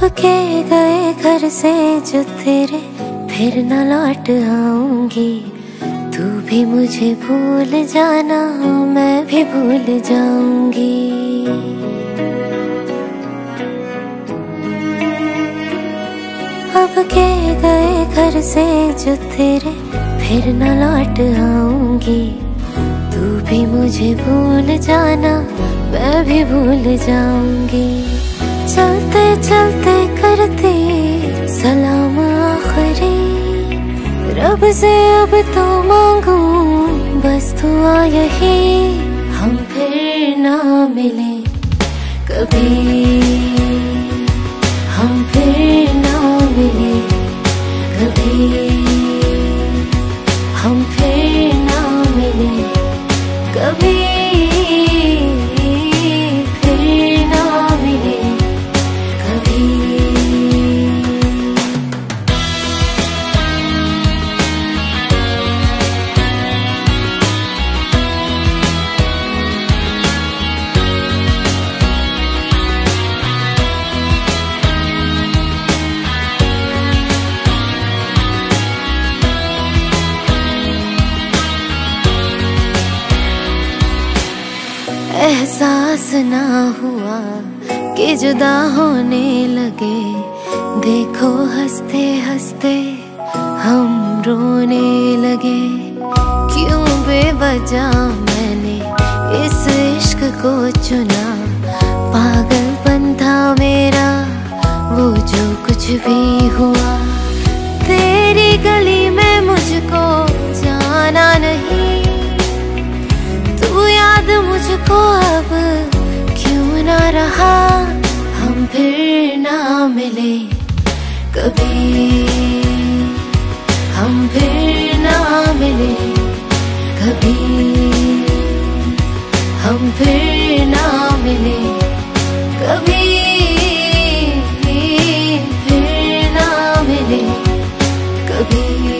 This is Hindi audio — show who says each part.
Speaker 1: अब के गए घर से जो तेरे, फिर न लौट आऊँगी। तू भी मुझे भूल जाना, मैं भी भूल जाऊँगी। अब के गए घर से जो तेरे, फिर न लौट आऊँगी। तू भी मुझे भूल जाना, मैं भी भूल जाऊँगी। चलते चलते करते सलाम आखरी। रब से अब तो मांगू, बस दुआ यही, हम फिर ना मिले कभी। एहसास ना हुआ कि जुदा होने लगे। देखो हँसते हँसते हम रोने लगे। क्यों बेवजह मैंने इस इश्क को चुना? पागलपन था मेरा, वो जो कुछ भी हुआ। तुझको अब क्यों ना रहा? हम फिर ना मिले कभी। हम फिर ना मिले कभी। हम फिर ना मिले कभी। फिर ना मिले कभी।